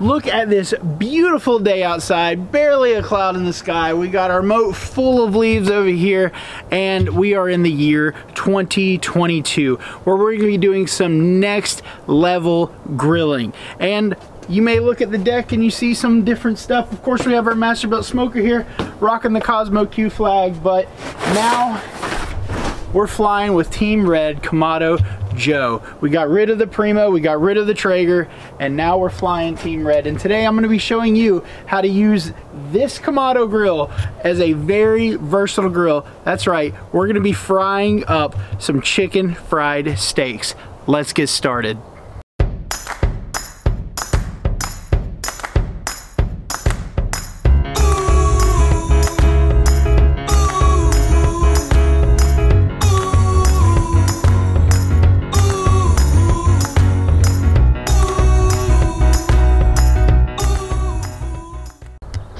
Look at this beautiful day outside, barely a cloud in the sky. We got our moat full of leaves over here, and we are in the year 2022, where we're gonna be doing some next level grilling. And you may look at the deck and you see some different stuff. Of course, we have our Masterbuilt smoker here, rocking the Kosmo's Q flag, but now we're flying with Team Red Kamado Joe. We got rid of the Primo, we got rid of the Traeger, and now we're flying Team Red. And today I'm gonna be showing you how to use this Kamado grill as a very versatile grill. That's right, we're gonna be frying up some chicken fried steaks. Let's get started.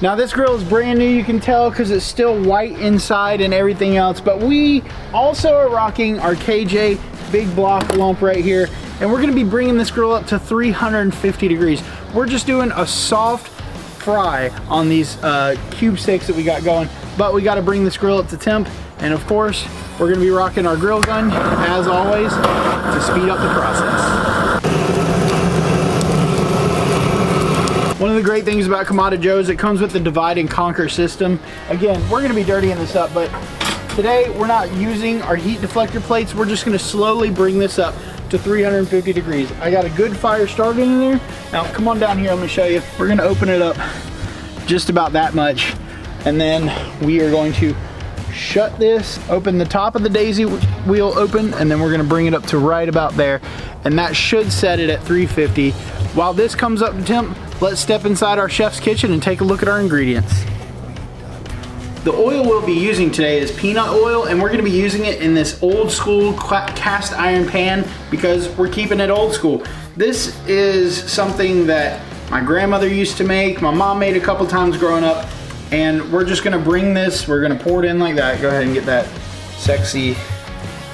Now this grill is brand new, you can tell because it's still white inside and everything else, but we also are rocking our KJ big block lump right here, and we're gonna be bringing this grill up to 350 degrees. We're just doing a soft fry on these uh, cube steaks that we got going, but we gotta bring this grill up to temp, and of course, we're gonna be rocking our grill gun, as always, to speed up the process. One of the great things about Kamado Joe is it comes with the divide and conquer system. Again, we're gonna be dirtying this up, but today we're not using our heat deflector plates. We're just gonna slowly bring this up to 350 degrees. I got a good fire started in there. Now come on down here, I'm gonna show you. We're gonna open it up just about that much. And then we are going to shut this, open the top of the daisy wheel open, and then we're gonna bring it up to right about there. And that should set it at 350. While this comes up to temp, Let's step inside our chef's kitchen and take a look at our ingredients. The oil we'll be using today is peanut oil and we're gonna be using it in this old school cast iron pan because we're keeping it old school. This is something that my grandmother used to make, my mom made a couple times growing up, and we're just gonna bring this, we're gonna pour it in like that. Go ahead and get that sexy.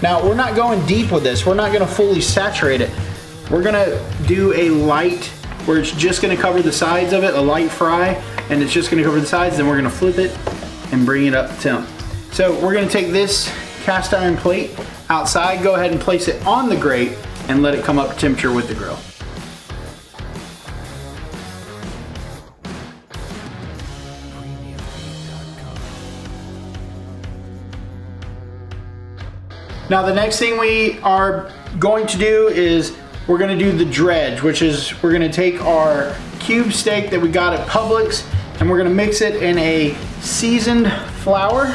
Now, we're not going deep with this. We're not gonna fully saturate it. We're gonna do a light where it's just gonna cover the sides of it, a light fry, and it's just gonna cover the sides, then we're gonna flip it and bring it up to temp. So we're gonna take this cast iron plate outside, go ahead and place it on the grate and let it come up to temperature with the grill. Now the next thing we are going to do is we're gonna do the dredge, which is we're gonna take our cube steak that we got at Publix and we're gonna mix it in a seasoned flour,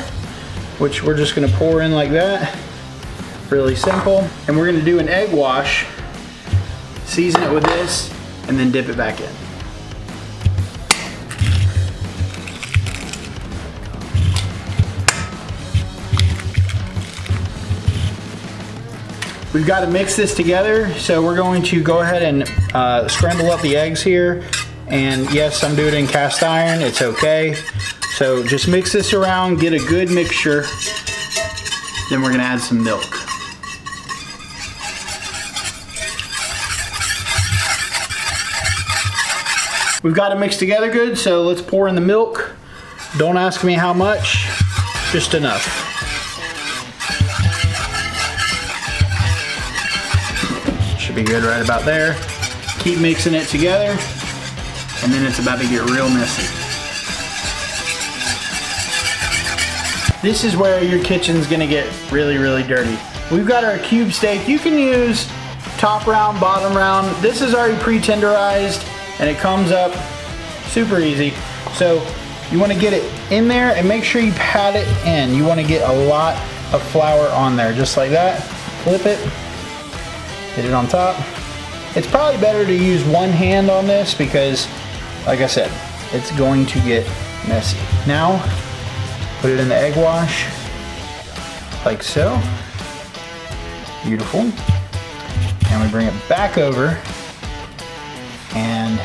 which we're just gonna pour in like that. Really simple. And we're gonna do an egg wash, season it with this, and then dip it back in. We've got to mix this together, so we're going to go ahead and uh, scramble up the eggs here. And yes, I'm doing it in cast iron, it's okay. So just mix this around, get a good mixture. Then we're gonna add some milk. We've got it mixed together good, so let's pour in the milk. Don't ask me how much, just enough. Should be good right about there. Keep mixing it together, and then it's about to get real messy. This is where your kitchen's gonna get really, really dirty. We've got our cube steak. You can use top round, bottom round. This is already pre-tenderized, and it comes up super easy. So you wanna get it in there and make sure you pat it in. You wanna get a lot of flour on there, just like that. Flip it, Hit it on top. It's probably better to use one hand on this because, like I said, it's going to get messy. Now, put it in the egg wash, like so. Beautiful. And we bring it back over and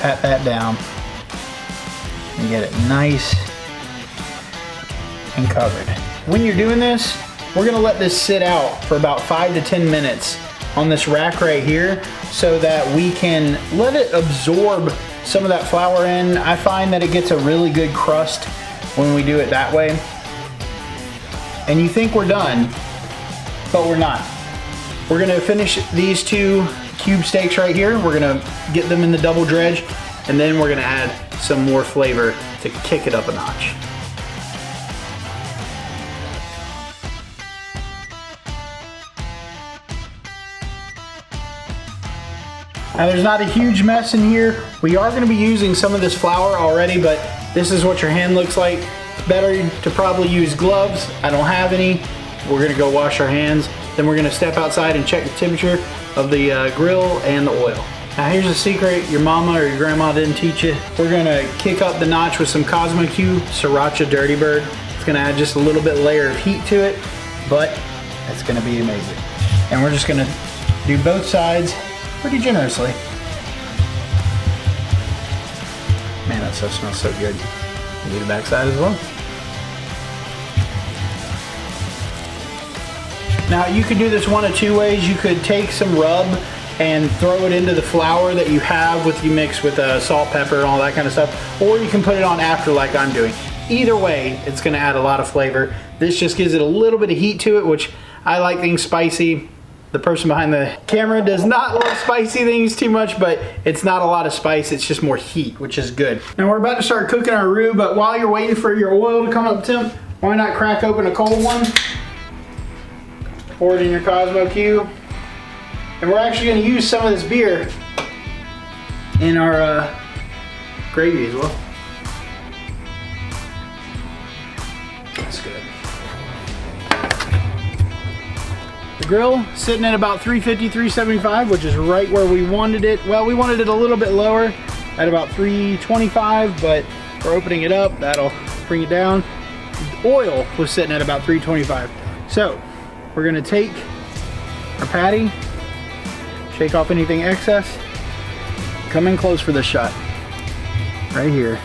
pat that down and get it nice and covered. When you're doing this, we're gonna let this sit out for about five to 10 minutes on this rack right here so that we can let it absorb some of that flour in. I find that it gets a really good crust when we do it that way. And you think we're done, but we're not. We're gonna finish these two cube steaks right here. We're gonna get them in the double dredge and then we're gonna add some more flavor to kick it up a notch. Now there's not a huge mess in here. We are gonna be using some of this flour already, but this is what your hand looks like. Better to probably use gloves. I don't have any. We're gonna go wash our hands. Then we're gonna step outside and check the temperature of the uh, grill and the oil. Now here's a secret your mama or your grandma didn't teach you. We're gonna kick up the notch with some Kosmo's Q Sriracha Dirty Bird. It's gonna add just a little bit layer of heat to it, but it's gonna be amazing. And we're just gonna do both sides pretty generously. Man, that stuff smells so good. Do the backside as well. Now you could do this one of two ways. You could take some rub and throw it into the flour that you have with you mix with uh, salt, pepper, and all that kind of stuff. Or you can put it on after like I'm doing. Either way, it's gonna add a lot of flavor. This just gives it a little bit of heat to it, which I like things spicy. The person behind the camera does not love spicy things too much, but it's not a lot of spice, it's just more heat, which is good. Now we're about to start cooking our roux, but while you're waiting for your oil to come up to temp, why not crack open a cold one? Pour it in your Kosmo's Q. And we're actually gonna use some of this beer in our uh, gravy as well. Grill sitting at about 350, 375, which is right where we wanted it. Well, we wanted it a little bit lower at about 325, but we're opening it up. That'll bring it down. The oil was sitting at about 325. So we're gonna take our patty, Shake off anything excess. Come in close for this shot. Right here.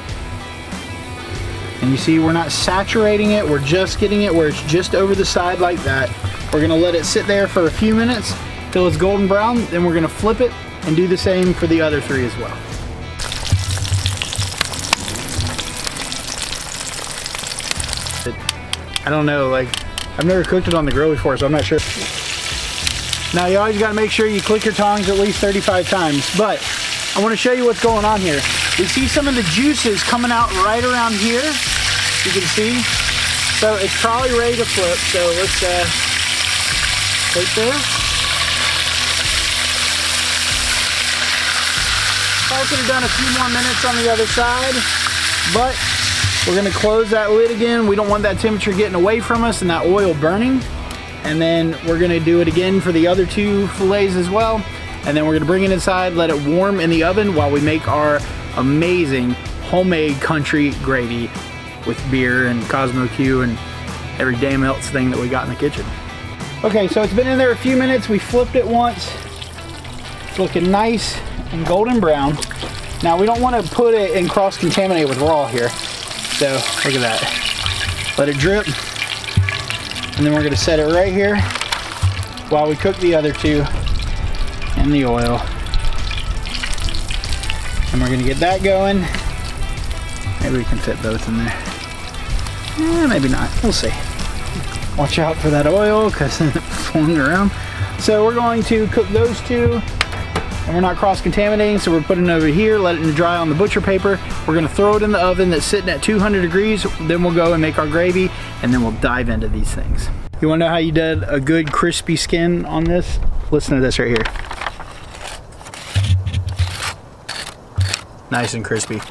And you see we're not saturating it, we're just getting it where it's just over the side like that. We're gonna let it sit there for a few minutes till it's golden brown, then we're gonna flip it and do the same for the other three as well. I don't know, like, I've never cooked it on the grill before, so I'm not sure. Now you always gotta make sure you click your tongs at least 35 times, but I wanna show you what's going on here. We see some of the juices coming out right around here, you can see. So it's probably ready to flip, so let's uh, click there. Probably could have done a few more minutes on the other side, but we're gonna close that lid again. We don't want that temperature getting away from us and that oil burning and then we're gonna do it again for the other two fillets as well and then we're gonna bring it inside let it warm in the oven while we make our amazing homemade country gravy with beer and Kosmo's Q and every damn else thing that we got in the kitchen. Okay, so it's been in there a few minutes. We flipped it once. It's looking nice and golden brown. Now we don't want to put it and cross-contaminate with raw here. So look at that. Let it drip. And then we're gonna set it right here while we cook the other two in the oil. And we're gonna get that going. Maybe we can fit both in there. Eh, maybe not, we'll see. Watch out for that oil because it's flowing around. So we're going to cook those two. And we're not cross-contaminating so we're putting it over here let it dry on the butcher paper. We're going to throw it in the oven that's sitting at 200 degrees. Then we'll go and make our gravy and then we'll dive into these things. You want to know how you did a good crispy skin on this? Listen to this right here. Nice and crispy.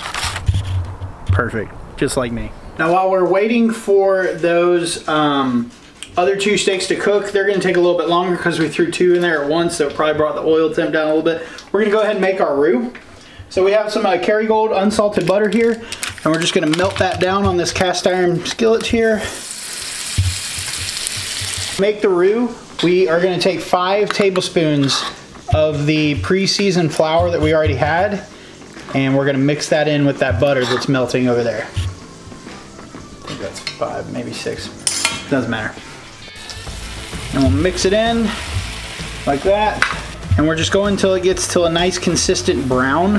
Perfect just like me now while we're waiting for those um, other two steaks to cook, they're gonna take a little bit longer because we threw two in there at once, so it probably brought the oil temp down a little bit. We're gonna go ahead and make our roux. So we have some uh, Kerrygold unsalted butter here, and we're just gonna melt that down on this cast iron skillet here. Make the roux, we are gonna take five tablespoons of the pre-seasoned flour that we already had, and we're gonna mix that in with that butter that's melting over there. Five, maybe six, doesn't matter. And we'll mix it in. like that. And we're just going until it gets to a nice consistent brown,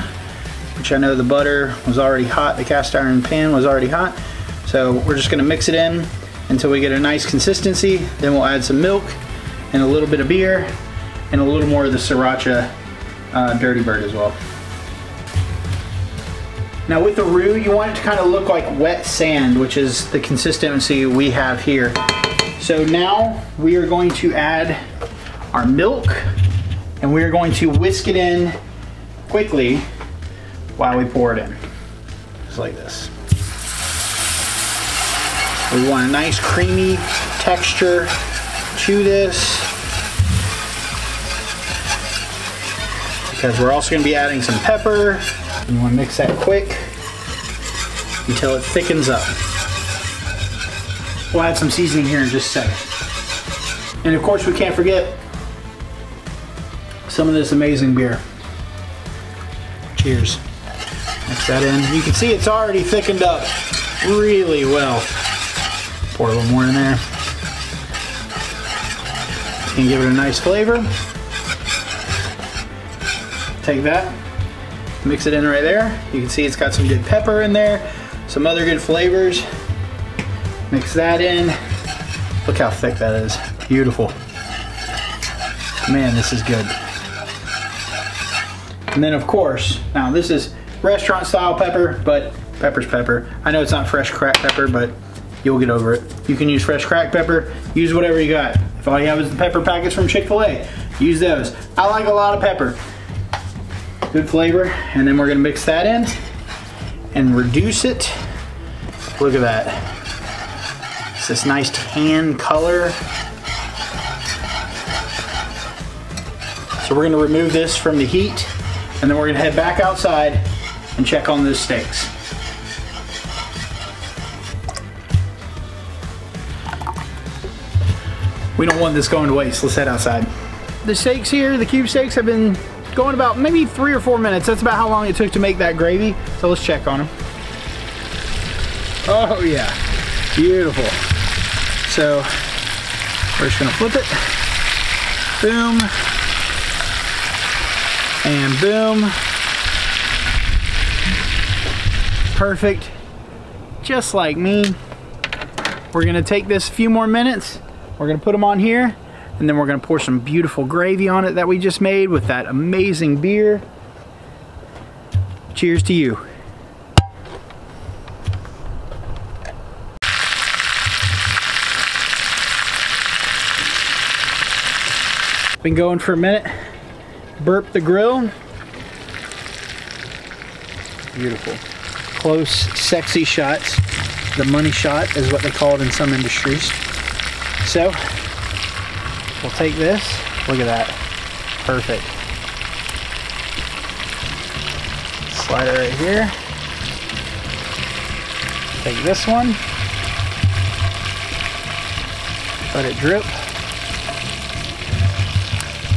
which I know the butter was already hot, the cast iron pan was already hot. So we're just gonna mix it in until we get a nice consistency. Then we'll add some milk and a little bit of beer and a little more of the Sriracha uh, Dirty Bird as well. Now with the roux, you want it to kind of look like wet sand, which is the consistency we have here. So now we are going to add our milk and we are going to whisk it in quickly while we pour it in. Just like this. We want a nice creamy texture to this. Because we're also gonna be adding some pepper you want to mix that quick until it thickens up. We'll add some seasoning here in just a second. And of course we can't forget some of this amazing beer. Cheers. Mix that in. You can see it's already thickened up really well. Pour a little more in there. And give it a nice flavor. Take that, Mix it in right there. You can see it's got some good pepper in there, some other good flavors. Mix that in. Look how thick that is. Beautiful. Man, this is good. And then of course, now this is restaurant style pepper, but pepper's pepper. I know it's not fresh cracked pepper, but you'll get over it. You can use fresh cracked pepper, use whatever you got. If all you have is the pepper packets from Chick-fil-A, use those. I like a lot of pepper good flavor. And then we're gonna mix that in and reduce it. Look at that. It's this nice tan color. So we're gonna remove this from the heat and then we're gonna head back outside and check on those steaks. We don't want this going to waste. Let's head outside. The steaks here, the cube steaks have been going about maybe three or four minutes. That's about how long it took to make that gravy. So let's check on them. Oh yeah, beautiful. So we're just gonna flip it. Boom. And boom. Perfect. Just like me. We're gonna take this a few more minutes. We're gonna put them on here and then we're gonna pour some beautiful gravy on it that we just made with that amazing beer. Cheers to you. Been going for a minute. Burp the grill. Beautiful. Close, sexy shots. The money shot is what they call it in some industries. So, We'll take this. Look at that. Perfect. Slide it right here. Take this one. Let it drip.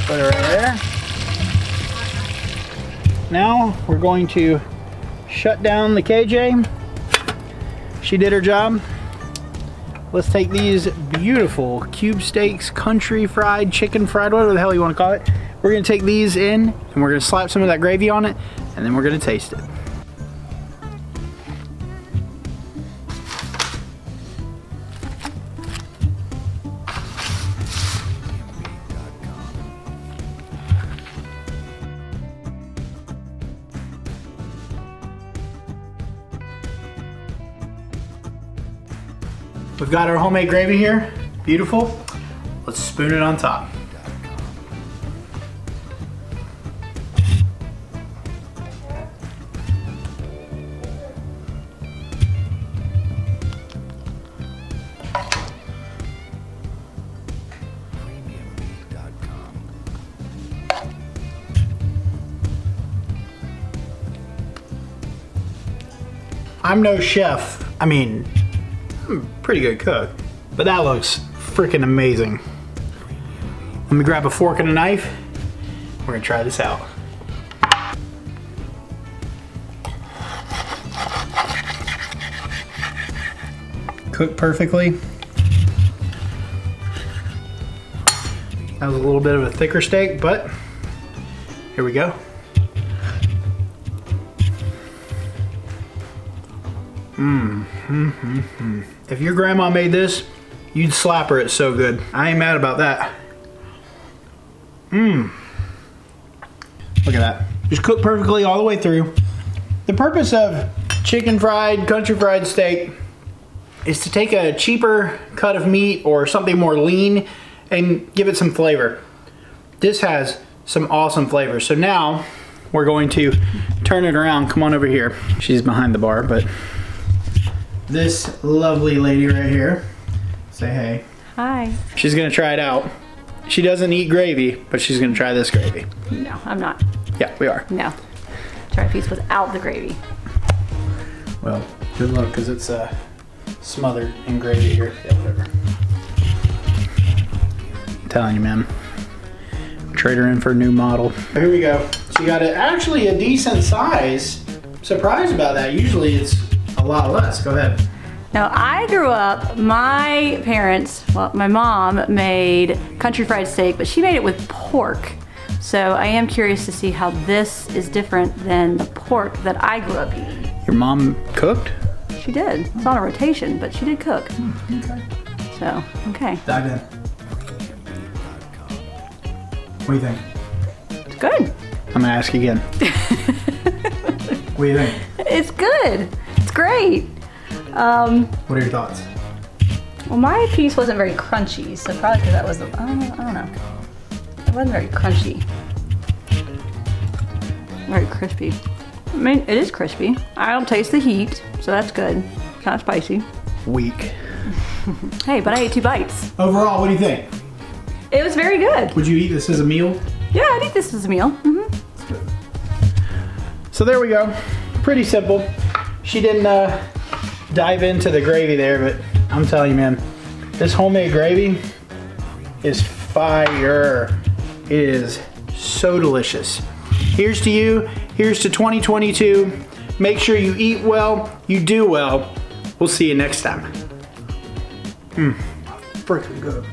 Put it right there. Now we're going to shut down the KJ. She did her job. Let's take these beautiful cube steaks, country fried, chicken fried, whatever the hell you want to call it. We're going to take these in and we're going to slap some of that gravy on it and then we're going to taste it. Got our homemade gravy here, beautiful. Let's spoon it on top. I'm no chef. I mean, I'm pretty good cook. But that looks freaking amazing. Let me grab a fork and a knife. We're gonna try this out. Cooked perfectly. That was a little bit of a thicker steak, but here we go. Mmm, mm, mm, mm. If your grandma made this, you'd slap her, it's so good. I ain't mad about that. Mmm. Look at that. Just cooked perfectly all the way through. The purpose of chicken fried, country fried steak is to take a cheaper cut of meat or something more lean and give it some flavor. This has some awesome flavor. So now we're going to turn it around. Come on over here. She's behind the bar, but this lovely lady right here, say hey. Hi. She's gonna try it out. She doesn't eat gravy, but she's gonna try this gravy. No, I'm not. Yeah, we are. No. Try a piece without the gravy. Well, good luck, because it's uh, smothered in gravy here. Yeah, whatever. I'm telling you, man. Trade her in for a new model. Here we go. She got a, actually a decent size. Surprised about that. Usually it's a lot less. Go ahead. Now, I grew up, my parents, well, my mom made country fried steak, but she made it with pork. So I am curious to see how this is different than the pork that I grew up eating. Your mom cooked? She did. It's on a rotation, but she did cook. Hmm, okay. So, okay. Dive in. What do you think? It's good. I'm gonna ask again. what do you think? It's good. Great. Um, What are your thoughts? well, my piece wasn't very crunchy, so probably because that was, the, I, don't, I don't know. It wasn't very crunchy. Very crispy. I mean, it is crispy. I don't taste the heat, so that's good. It's not spicy. Weak. Hey, but I ate two bites. Overall, what do you think? It was very good. Would you eat this as a meal? Yeah, I'd eat this as a meal. Mm -hmm. So there we go. Pretty simple. She didn't uh, dive into the gravy there, but I'm telling you, man, this homemade gravy is fire. It is so delicious. Here's to you. Here's to 2022. Make sure you eat well, you do well. We'll see you next time. Mmm, freaking good.